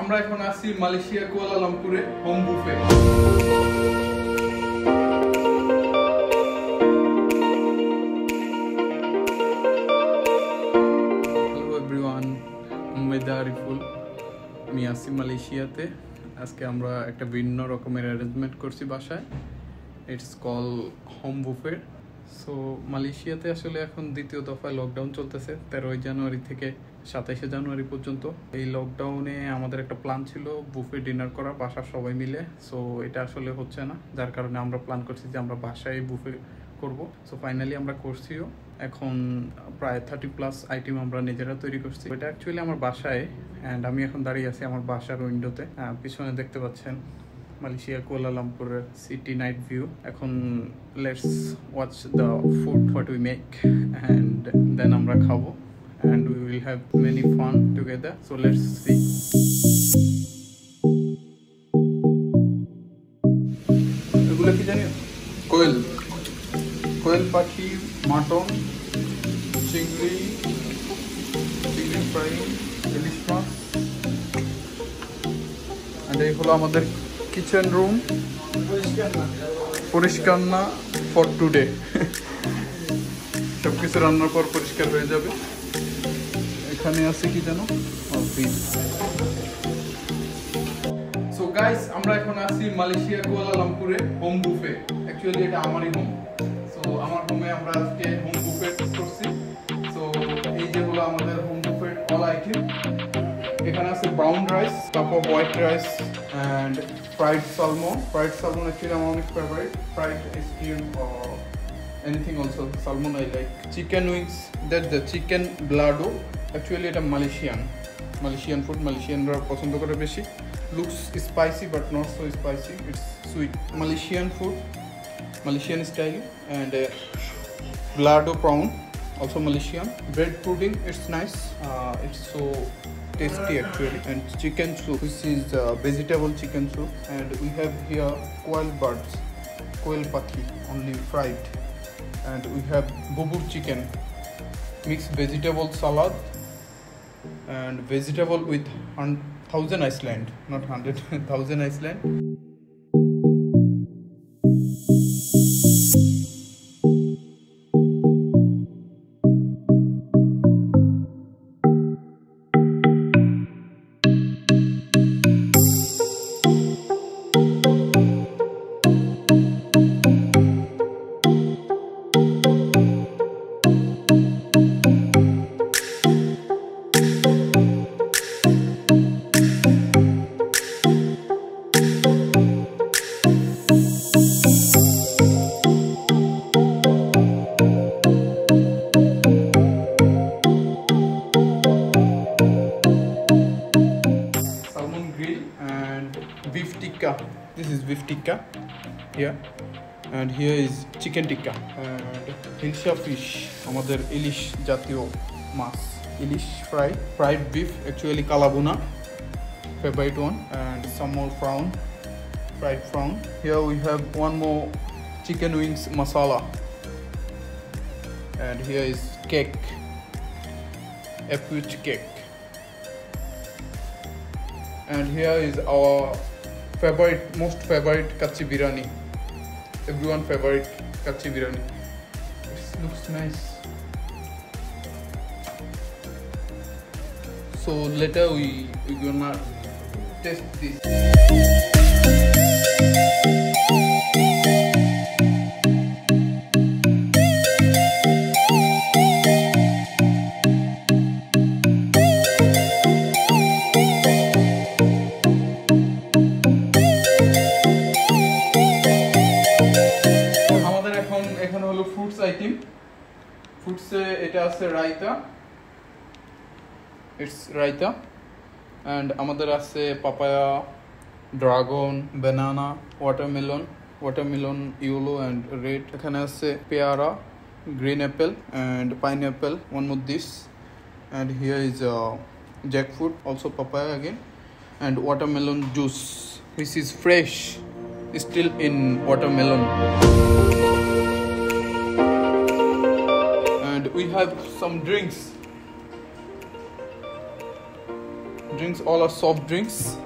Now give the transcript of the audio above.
আমরা এখন আছি মালয়েশিয়া কুয়ালালামপুরে হোম বুফে। আমি আছি মালয়েশিয়াতে। আজকে আমরা একটা ভিন্ন রকমের অ্যারেঞ্জমেন্ট করছি বাসায়। It's call home buffet. So মালয়েশিয়াতে আসলে এখন দ্বিতীয় দফায় লকডাউন চলতেছে। তেরোই জানুয়ারি থেকে সাতাইশে জানুয়ারি পর্যন্ত। এই লকডাউনে আমাদের একটা প্ল্যান ছিল বুফে ডিনার করা বাসার সবাই মিলে। সো এটা আসলে হচ্ছে না। যার কারণে আমরা প্ল্যান করছি যে আমরা বাসায় বুফে করব। সো ফাইনালি আমরা করছিও এখন প্রায় থার্টি প্লাস আইটেম আমরা নিজেরা তৈরি করছি। এটা অ্যাকচুয়ালি আমার বাসায় অ্যান্ড আমি এখন দাঁড়িয়ে আছি আমার বাসার উইন্ডোতে পিছনে দেখতে পাচ্ছেন মালয়েশিয়া কোলালামপুরের সিটি, নাইট ভিউ। এখন let's watch the food what we make and then আমরা খাব। And we will have many fun together so let's see এগুলো কি জানি? কোয়েল। কোয়েল পাখি, মাটন, চিংড়ি চিংড়ি ফ্রাই, ইলিশ মাছ। এই হলো আমাদের কিচেন রুম পরিষ্কার না ফর টুডে সব কিছু রান্নার পর পরিষ্কার হয়ে যাবে। এখানে আছে কি জানো? সো গাইস আমরা এখন আছি মালয়েশিয়া কুয়ালালামপুরে হোম বুফে অ্যাকচুয়ালি এটা আমারই হোম সো আমার হোমে আমরা আজকে হোম বুফে করছি। সো এই যে হলো আমাদের হোম বুফে অল আইটেম এখানে আছে ব্রাউন রাইস তারপর white rice and fried salmon fried salmon actually আমার অনেক favourite fried steam anything also salmon I like chicken wings that the chicken balado actually এটা মালয়েশিয়ান মালয়েশিয়ান ফুড মালয়েশিয়ানরা পছন্দ করে বেশি। Looks spicy but not so spicy it's sweet Malaysian food Malaysian style and balado prawn. Also Malaysian. Bread pudding it's nice. Uh, it's so tasty actually. And chicken soup. This is uh, vegetable chicken soup. And we have here quail birds quail pakhi only fried. And we have bubur chicken. Mixed vegetable salad and vegetable with hun- thousand Iceland not hundred thousand Iceland This is beef tikka here, and here is chicken tikka and hilsha fish. আমাদের ইলিশ জাতীয় মাছ ইলিশ fry fried beef actually kala bhuna favorite one and some more prawn fried prawn here we have one more chicken wings masala and here is cake epuch cake and here is our favorite most favorite kachi biryani everyone favorite kachi biryani it looks nice. So later we we gonna test this ফ্রুটসে এটা আছে raita it's raita and আমাদের আছে papaya, dragon, banana, watermelon watermelon, yellow and red. এখানে আছে পেয়ারা, green apple and pineapple one more this and here is jackfruit, also papaya again and watermelon juice which is fresh, still in watermelon we have some drinks. Drinks all are soft drinks